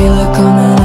feel it coming.